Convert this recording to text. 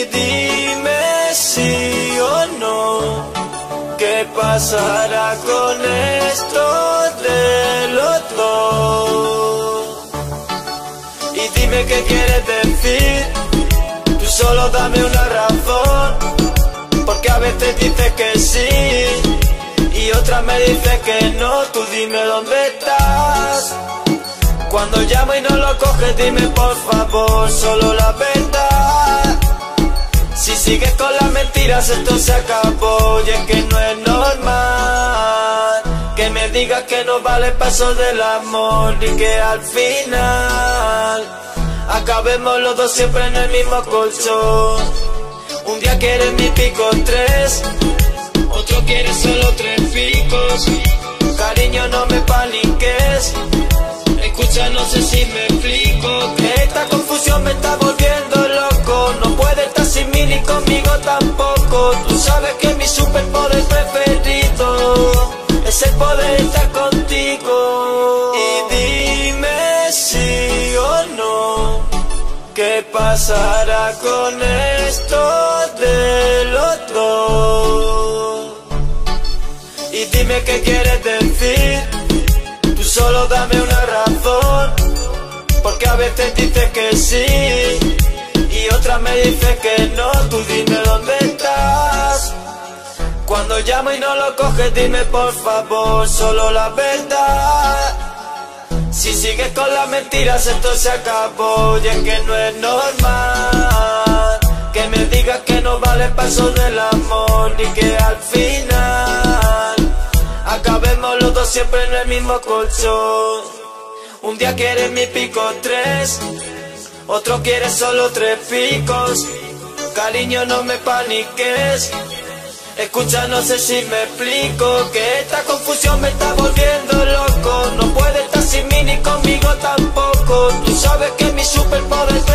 Y dime sí o no, ¿qué pasará con esto de los dos? Y dime qué quieres decir, tú solo dame una razón, porque a veces dices que sí y otras me dices que no, tú dime dónde estás. Cuando llamo y no lo coges, dime por favor, solo la verdad. Si sigues con las mentiras, esto se acabó y es que no es normal. Que me digas que no vale paso del amor y que al final acabemos los dos siempre en el mismo colchón. Un día quieres mi pico tres, otro quiere solo tres picos. Cariño, no me paniques. Escucha, no sé si me explico. ¿Qué pasará con esto del otro? Y dime qué quieres decir. Tú solo dame una razón. Porque a veces dices que sí. Y otra me dice que no. Tú dime dónde estás. Cuando llamo y no lo coges, dime por favor solo la verdad. Si sigues con las mentiras, esto se acabó. Y es que no es normal. Que me digas que no vale el paso del amor. Y que al final acabemos los dos siempre en el mismo colchón. Un día quieres mi pico tres, otro quiere solo tres picos. Cariño, no me paniques. Escucha, no sé si me explico Que esta confusión me está volviendo loco No puede estar sin mí ni conmigo for the